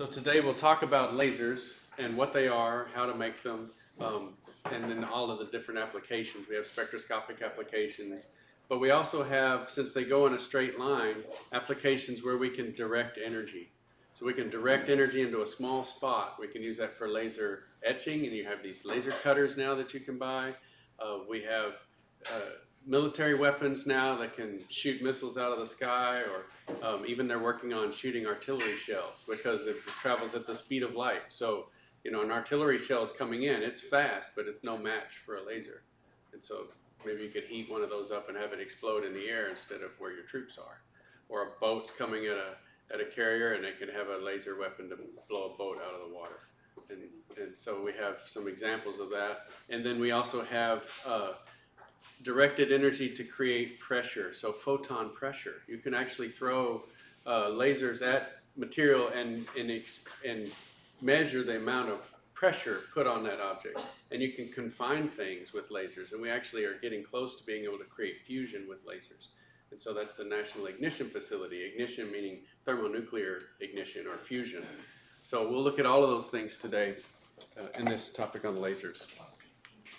So today we'll talk about lasers and what they are, how to make them, um, and then all of the different applications. We have spectroscopic applications, but we also have, since they go in a straight line, applications where we can direct energy. So we can direct energy into a small spot. We can use that for laser etching, and you have these laser cutters now that you can buy. Uh, we have uh, military weapons now that can shoot missiles out of the sky, or um, even they're working on shooting artillery shells because it travels at the speed of light. So, you know, an artillery shell is coming in, it's fast, but it's no match for a laser. And so maybe you could heat one of those up and have it explode in the air instead of where your troops are. Or a boat's coming at a at a carrier and they can have a laser weapon to blow a boat out of the water. And, and so we have some examples of that. And then we also have uh, directed energy to create pressure, so photon pressure. You can actually throw uh, lasers at material and, and, and measure the amount of pressure put on that object. And you can confine things with lasers. And we actually are getting close to being able to create fusion with lasers. And so that's the National Ignition Facility. Ignition meaning thermonuclear ignition or fusion. So we'll look at all of those things today uh, in this topic on lasers.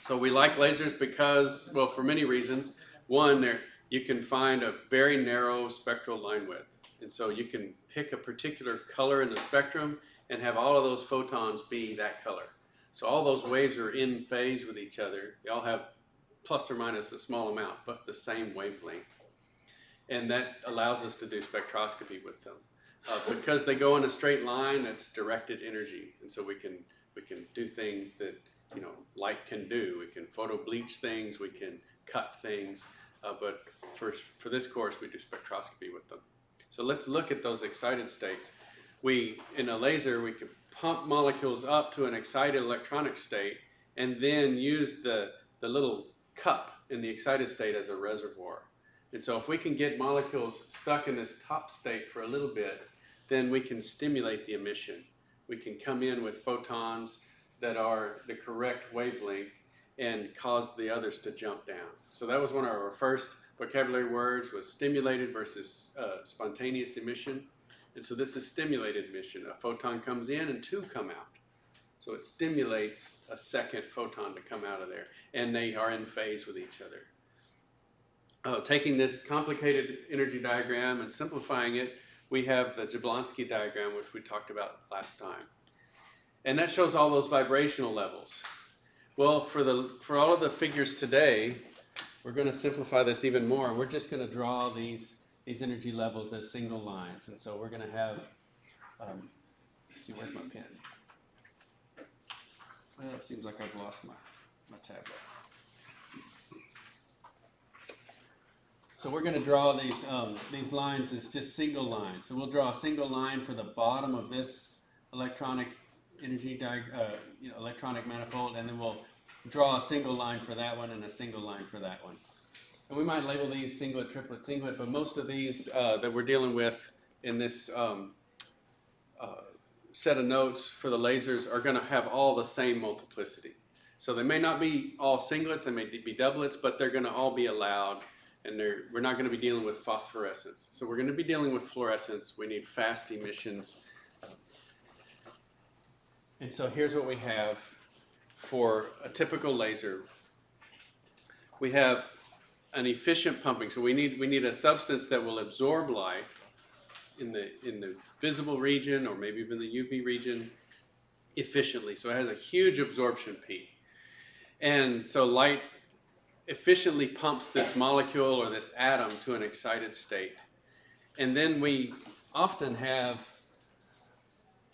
So we like lasers because, well, for many reasons. One, there you can find a very narrow spectral line width. And so you can pick a particular color in the spectrum and have all of those photons be that color. So all those waves are in phase with each other. They all have plus or minus a small amount, but the same wavelength and that allows us to do spectroscopy with them. Uh, because they go in a straight line, that's directed energy, and so we can we can do things that you know light can do. We can photo bleach things, we can cut things, uh, but for for this course, we do spectroscopy with them. So let's look at those excited states. We in a laser we can pump molecules up to an excited electronic state, and then use the the little cup in the excited state as a reservoir. And so if we can get molecules stuck in this top state for a little bit, then we can stimulate the emission. We can come in with photons that are the correct wavelength and cause the others to jump down. So that was one of our first vocabulary words was stimulated versus uh, spontaneous emission. And so this is stimulated emission. A photon comes in and two come out. So it stimulates a second photon to come out of there. And they are in phase with each other uh, taking this complicated energy diagram and simplifying it, we have the Jablonski diagram, which we talked about last time. And that shows all those vibrational levels. Well, for, the, for all of the figures today, we're going to simplify this even more. We're just going to draw these, these energy levels as single lines. And so we're going to have, um, let's see, where's my pen? Well, it seems like I've lost my, my tablet. So we're going to draw these, um, these lines as just single lines. So we'll draw a single line for the bottom of this electronic energy uh, you know, electronic manifold, and then we'll draw a single line for that one and a single line for that one. And we might label these singlet, triplet, singlet, but most of these uh, that we're dealing with in this um, uh, set of notes for the lasers are going to have all the same multiplicity. So they may not be all singlets, they may be doublets, but they're going to all be allowed and we're not going to be dealing with phosphorescence. So we're going to be dealing with fluorescence. We need fast emissions. And so here's what we have for a typical laser. We have an efficient pumping. So we need we need a substance that will absorb light in the in the visible region or maybe even the UV region efficiently. So it has a huge absorption peak. And so light efficiently pumps this molecule or this atom to an excited state. And then we often have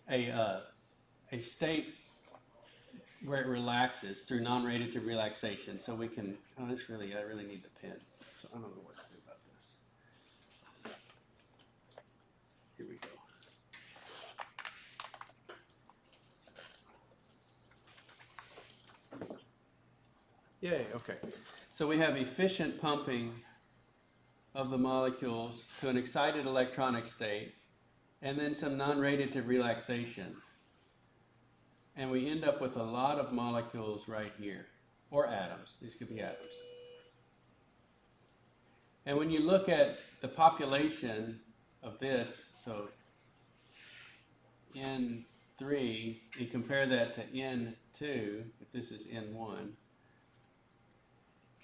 a, uh, a state where it relaxes through non-radiative relaxation. So we can, oh, this really, I really need the pen. So I don't know what to do about this. Here we go. Yay, okay. So we have efficient pumping of the molecules to an excited electronic state, and then some non-radiative relaxation. And we end up with a lot of molecules right here, or atoms. These could be atoms. And when you look at the population of this, so N3 and compare that to N2, if this is N1,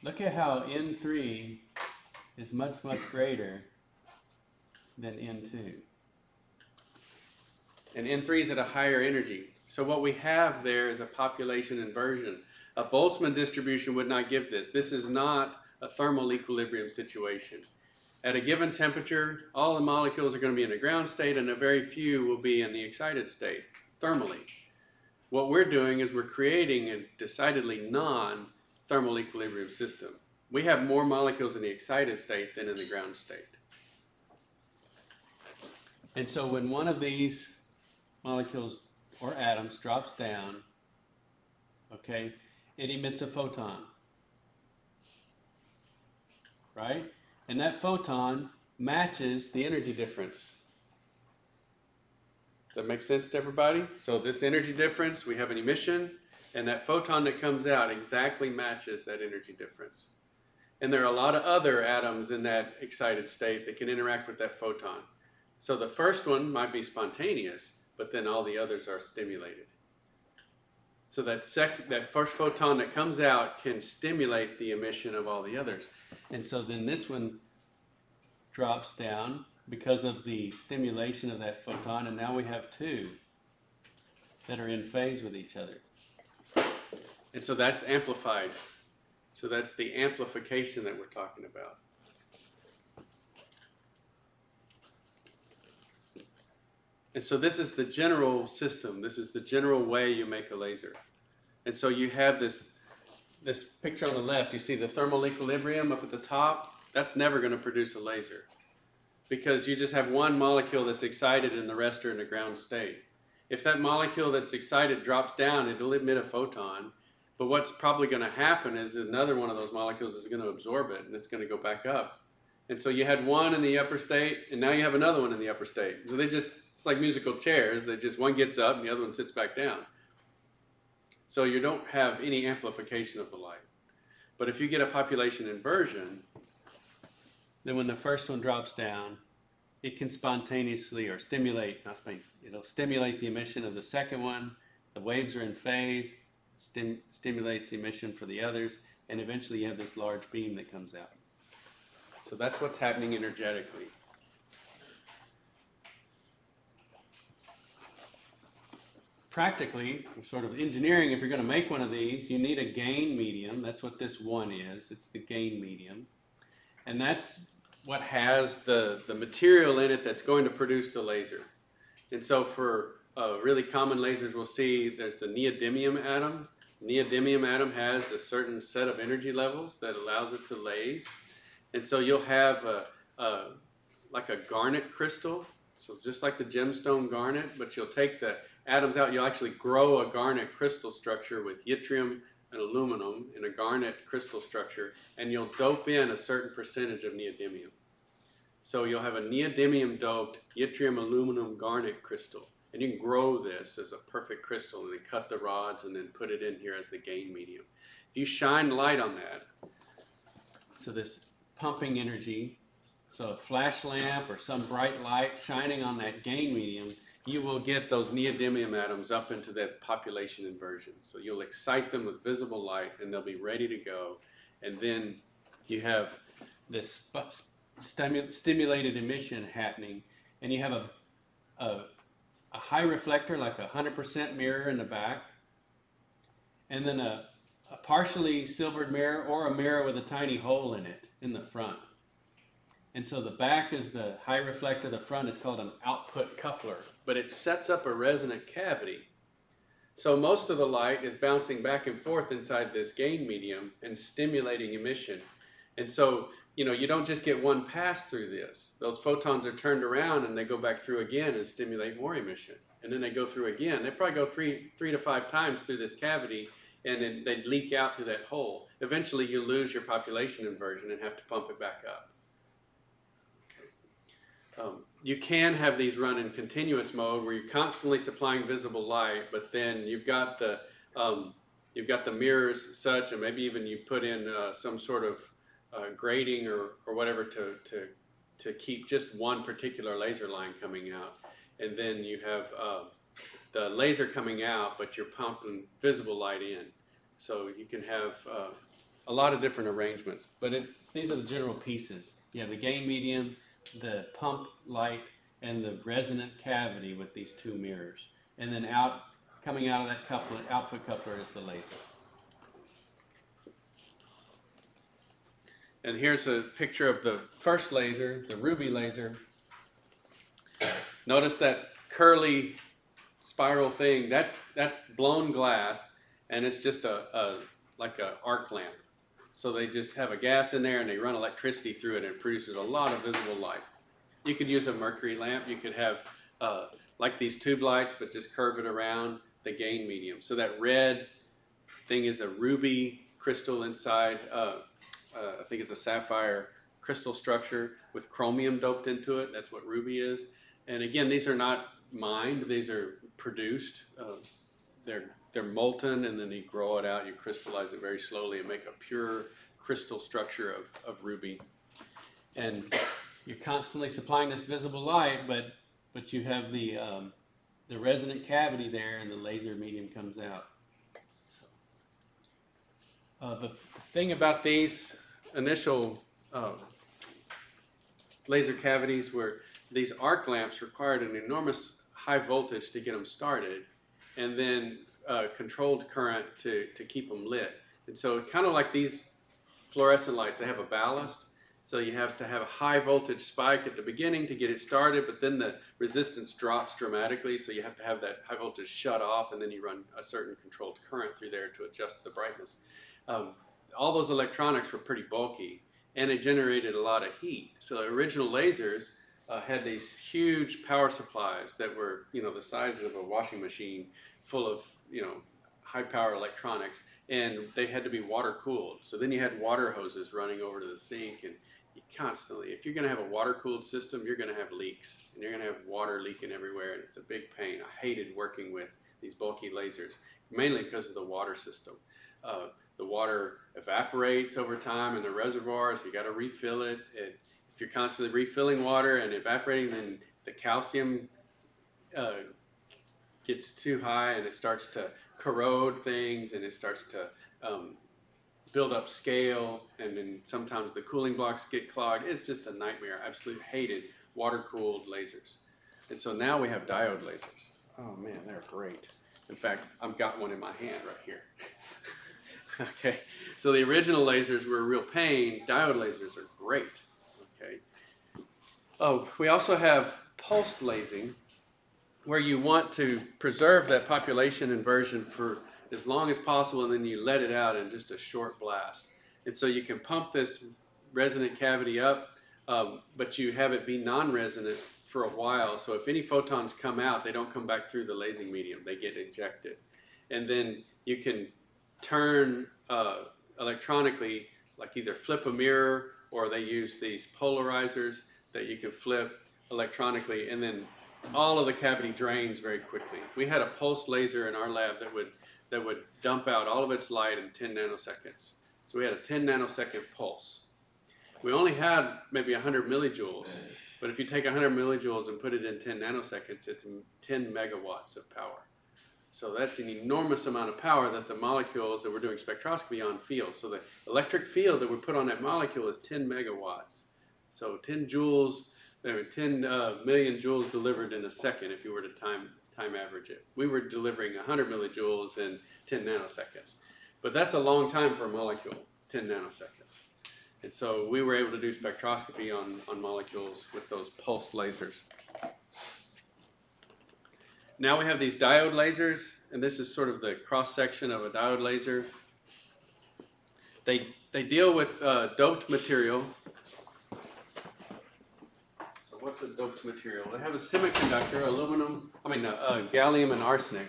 look at how N3 is much, much greater than N2. And N3 is at a higher energy. So what we have there is a population inversion. A Boltzmann distribution would not give this. This is not a thermal equilibrium situation. At a given temperature, all the molecules are going to be in a ground state and a very few will be in the excited state, thermally. What we're doing is we're creating a decidedly non-thermal equilibrium system. We have more molecules in the excited state than in the ground state. And so when one of these molecules or atoms drops down, okay, it emits a photon. Right? And that photon matches the energy difference. Does that make sense to everybody? So this energy difference, we have an emission, and that photon that comes out exactly matches that energy difference. And there are a lot of other atoms in that excited state that can interact with that photon. So the first one might be spontaneous, but then all the others are stimulated. So that sec that first photon that comes out can stimulate the emission of all the others. And so then this one drops down because of the stimulation of that photon, and now we have two that are in phase with each other. And so that's amplified. So that's the amplification that we're talking about. And so this is the general system. This is the general way you make a laser. And so you have this this picture on the left, you see the thermal equilibrium up at the top. That's never going to produce a laser because you just have one molecule that's excited and the rest are in a ground state. If that molecule that's excited drops down, it'll emit a photon. But what's probably going to happen is another one of those molecules is going to absorb it and it's going to go back up. And so you had one in the upper state, and now you have another one in the upper state. So they just, it's like musical chairs. They just, one gets up and the other one sits back down. So you don't have any amplification of the light. But if you get a population inversion, then when the first one drops down, it can spontaneously or stimulate, not spontaneously, it'll stimulate the emission of the second one. The waves are in phase, stim, stimulates the emission for the others, and eventually you have this large beam that comes out. So that's what's happening energetically. Practically, sort of engineering, if you're going to make one of these, you need a gain medium. That's what this one is. It's the gain medium. And that's what has the, the material in it that's going to produce the laser. And so for uh, really common lasers, we'll see there's the neodymium atom. Neodymium atom has a certain set of energy levels that allows it to laze. And so you'll have a, a, like a garnet crystal, so just like the gemstone garnet, but you'll take the atoms out, you'll actually grow a garnet crystal structure with yttrium and aluminum in a garnet crystal structure, and you'll dope in a certain percentage of neodymium. So you'll have a neodymium doped yttrium aluminum garnet crystal. And you can grow this as a perfect crystal and then cut the rods and then put it in here as the gain medium. If you shine light on that, so this pumping energy. So a flash lamp or some bright light shining on that gain medium, you will get those neodymium atoms up into that population inversion. So you'll excite them with visible light and they'll be ready to go. And then you have this stimulated emission happening and you have a, a, a high reflector like a 100% mirror in the back and then a, a partially silvered mirror or a mirror with a tiny hole in it in the front. And so the back is the high reflector, the front is called an output coupler, but it sets up a resonant cavity. So most of the light is bouncing back and forth inside this gain medium and stimulating emission. And so, you know, you don't just get one pass through this. Those photons are turned around and they go back through again and stimulate more emission. And then they go through again. They probably go three, three to five times through this cavity and then they leak out through that hole. Eventually you lose your population inversion and have to pump it back up. Okay. Um, you can have these run in continuous mode where you're constantly supplying visible light, but then you've got the um, you've got the mirrors such, and maybe even you put in uh, some sort of uh, grating or, or whatever to, to, to keep just one particular laser line coming out. and then you have uh, the laser coming out, but you're pumping visible light in. So you can have uh, a lot of different arrangements. But it, these are the general pieces. You have the gain medium, the pump light, and the resonant cavity with these two mirrors. And then out, coming out of that output coupler is the laser. And here's a picture of the first laser, the ruby laser. Notice that curly spiral thing, that's, that's blown glass, and it's just a, a like a arc lamp. So they just have a gas in there and they run electricity through it and it produces a lot of visible light. You could use a mercury lamp. You could have uh, like these tube lights, but just curve it around the gain medium. So that red thing is a ruby crystal inside. Uh, uh, I think it's a sapphire crystal structure with chromium doped into it. That's what ruby is. And again, these are not mined. These are produced. Uh, they're they're molten, and then you grow it out. You crystallize it very slowly and make a pure crystal structure of, of ruby. And you're constantly supplying this visible light, but but you have the um, the resonant cavity there, and the laser medium comes out. So, uh, the thing about these initial uh, laser cavities were these arc lamps required an enormous high voltage to get them started, and then uh, controlled current to, to keep them lit. And so kind of like these fluorescent lights, they have a ballast. So you have to have a high voltage spike at the beginning to get it started, but then the resistance drops dramatically. So you have to have that high voltage shut off, and then you run a certain controlled current through there to adjust the brightness. Um, all those electronics were pretty bulky, and it generated a lot of heat. So original lasers uh, had these huge power supplies that were, you know, the size of a washing machine, full of, you know, high power electronics, and they had to be water cooled. So then you had water hoses running over to the sink, and you constantly, if you're going to have a water cooled system, you're going to have leaks, and you're going to have water leaking everywhere, and it's a big pain. I hated working with these bulky lasers, mainly because of the water system. Uh, the water evaporates over time in the reservoirs. You got to refill it. it. If you're constantly refilling water and evaporating, then the calcium uh, gets too high and it starts to corrode things and it starts to um, build up scale and then sometimes the cooling blocks get clogged. It's just a nightmare. I absolutely hated water cooled lasers. And so now we have diode lasers. Oh man, they're great. In fact, I've got one in my hand right here. okay, so the original lasers were a real pain. Diode lasers are great. Oh, we also have pulsed lasing, where you want to preserve that population inversion for as long as possible, and then you let it out in just a short blast. And so you can pump this resonant cavity up, um, but you have it be non-resonant for a while. So if any photons come out, they don't come back through the lasing medium; they get ejected. And then you can turn uh, electronically, like either flip a mirror or they use these polarizers that you can flip electronically, and then all of the cavity drains very quickly. We had a pulse laser in our lab that would that would dump out all of its light in 10 nanoseconds. So we had a 10 nanosecond pulse. We only had maybe 100 millijoules, but if you take 100 millijoules and put it in 10 nanoseconds, it's 10 megawatts of power. So that's an enormous amount of power that the molecules that we're doing spectroscopy on feel. So the electric field that we put on that molecule is 10 megawatts. So 10 joules, there were 10 uh, million joules delivered in a second if you were to time time average it. We were delivering 100 millijoules in 10 nanoseconds. But that's a long time for a molecule, 10 nanoseconds. And so we were able to do spectroscopy on, on molecules with those pulsed lasers. Now we have these diode lasers, and this is sort of the cross section of a diode laser. They, they deal with uh, doped material. What's a doped material? They have a semiconductor, aluminum, I mean, uh, uh, gallium and arsenic.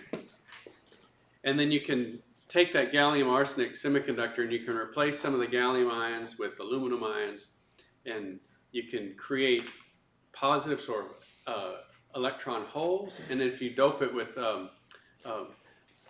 And then you can take that gallium arsenic semiconductor and you can replace some of the gallium ions with aluminum ions, and you can create positive sort of uh, electron holes. And if you dope it with um, um,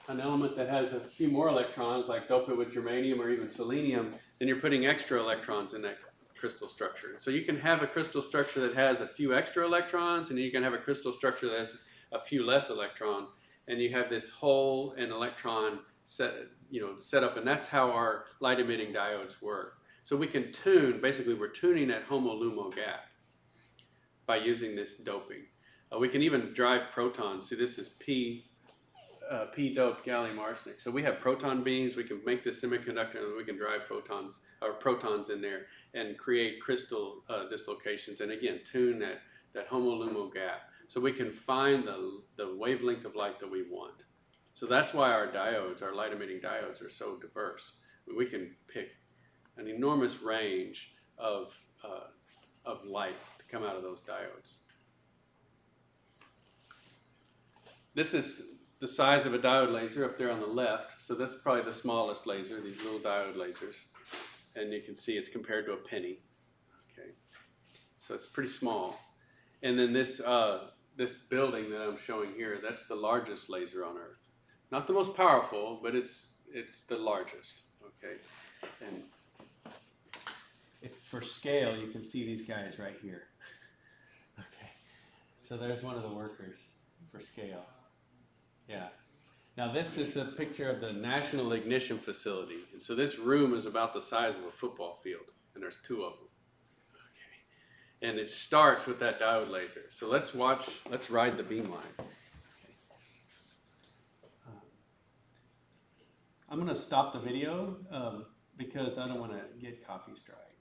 an element that has a few more electrons, like dope it with germanium or even selenium, then you're putting extra electrons in that crystal structure. So you can have a crystal structure that has a few extra electrons, and you can have a crystal structure that has a few less electrons, and you have this hole and electron set, you know, set up, and that's how our light emitting diodes work. So we can tune, basically, we're tuning that homo-lumo gap by using this doping. Uh, we can even drive protons. See, this is P uh, p doped gallium arsenic. So we have proton beams. We can make this semiconductor, and we can drive photons or protons in there and create crystal uh, dislocations. And again, tune that that homo-lumo gap, so we can find the the wavelength of light that we want. So that's why our diodes, our light emitting diodes, are so diverse. We can pick an enormous range of uh, of light to come out of those diodes. This is the size of a diode laser up there on the left. So that's probably the smallest laser, these little diode lasers. And you can see it's compared to a penny. Okay, so it's pretty small. And then this, uh, this building that I'm showing here, that's the largest laser on Earth. Not the most powerful, but it's, it's the largest. Okay, and if for scale, you can see these guys right here. okay, so there's one of the workers for scale. Yeah. Now this is a picture of the National Ignition Facility. And so this room is about the size of a football field, and there's two of them. Okay. And it starts with that diode laser. So let's watch, let's ride the beam line. Okay. I'm going to stop the video um, because I don't want to get copy strike.